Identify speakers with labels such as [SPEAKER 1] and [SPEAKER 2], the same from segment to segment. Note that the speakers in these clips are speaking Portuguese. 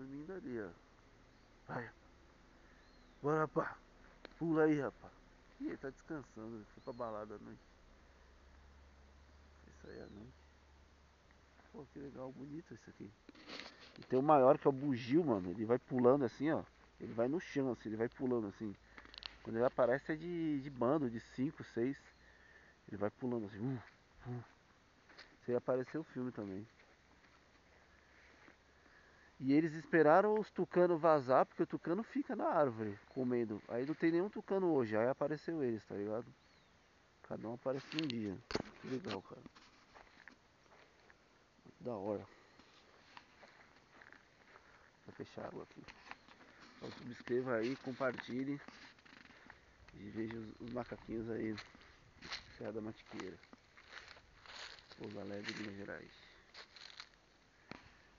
[SPEAKER 1] dormindo ali, ó. Vai. Bora, pá. Pula aí, rapaz. Ih, ele tá descansando, foi pra balada à noite. Foi sair à noite. Pô, que legal, bonito isso aqui. E tem o maior que é o bugio, mano. Ele vai pulando assim, ó. Ele vai no chão, assim, ele vai pulando assim. Quando ele aparece é de, de bando, de 5, 6. Ele vai pulando assim. Uh, uh. Isso aí apareceu o filme também. E eles esperaram os tucanos vazar, porque o tucano fica na árvore comendo. Aí não tem nenhum tucano hoje, aí apareceu eles, tá ligado? Cada um aparece um dia. Que legal, cara. Da hora. Vou fechar a água aqui. Então, subscreva aí, compartilhe. E veja os, os macaquinhos aí. Serra da Matiqueira. Pouso Alegre, Minas Gerais.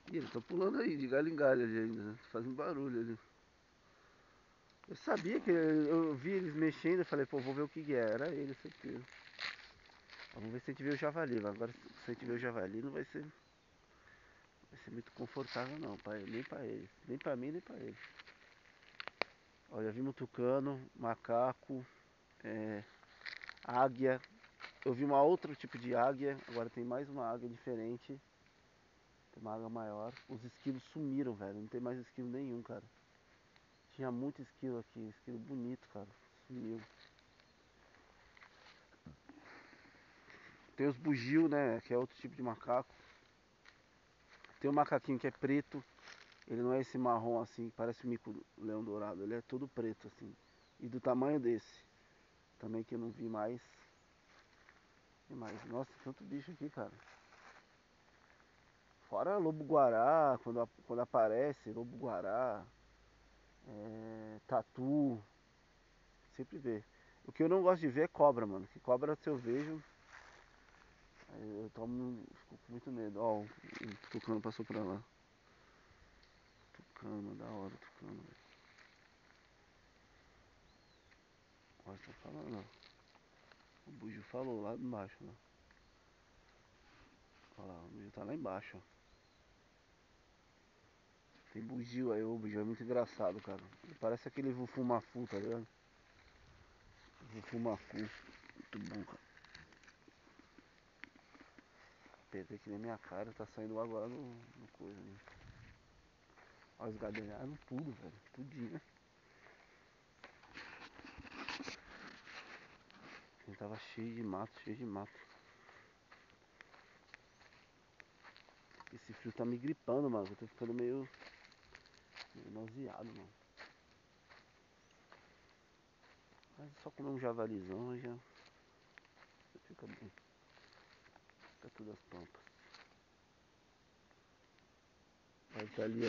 [SPEAKER 1] E eles estão pulando aí, de galho em galho ali ainda, né? fazendo barulho ali. Eu sabia que eu vi eles mexendo, eu falei, pô, vou ver o que, que é. Era ele, certeza. Vamos ver se a gente vê o javali. Agora se a gente vê o javali não vai ser. Vai ser muito confortável não, pra, nem pra eles. Nem pra mim, nem pra eles. Olha, vimos tucano, macaco, é, águia. Eu vi uma outro tipo de águia, agora tem mais uma águia diferente. Uma água maior. Os esquilos sumiram, velho. Não tem mais esquilo nenhum, cara. Tinha muito esquilo aqui. Esquilo bonito, cara. Sumiu. Tem os bugio, né? Que é outro tipo de macaco. Tem o um macaquinho que é preto. Ele não é esse marrom assim, parece o mico leão dourado. Ele é todo preto assim. E do tamanho desse. Também que eu não vi mais. E mais. Nossa, tanto bicho aqui, cara. Fora lobo-guará, quando, quando aparece, lobo-guará, é, tatu, sempre vê. O que eu não gosto de ver é cobra, mano. Que cobra se eu vejo, eu tomo, fico com muito medo. Ó, o tucano passou pra lá. Tucano, da hora, tucano, velho. Tá falando, ó. O bujo falou lá embaixo, ó. Olha lá, o bujo tá lá embaixo, ó. Tem bugio aí, o bugio é muito engraçado, cara. Parece aquele Vufumafu, tá ligado? Vufumafu. Muito bom, cara. Apertei aqui na minha cara, tá saindo agora no, no coisa ali. Olha os gadelhados tudo, velho. Tudinho, né? Ele tava cheio de mato, cheio de mato. Esse frio tá me gripando, mano. Eu tô ficando Meio nauseado, mano. Mas só comer um javalizão já, fica bem. Fica tudo as pampas. Vai ali